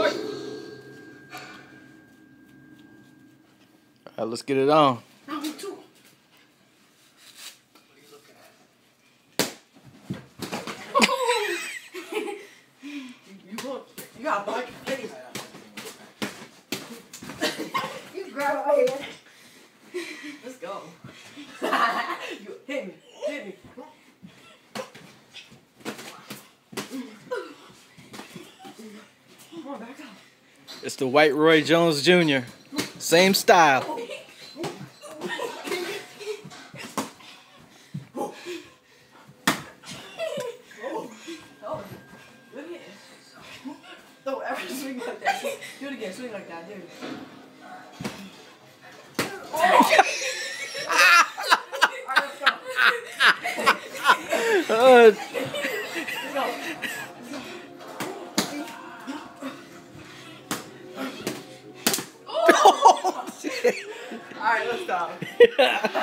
All right, let's get it on. You got a bunch of pennies. You grab my head. Let's go. Come on, back up. It's the White Roy Jones Jr. Same style. Oh. Don't ever swing like that. Do it again. Swing like that, dude. Uh, Let's oh, shit. All right, let's stop.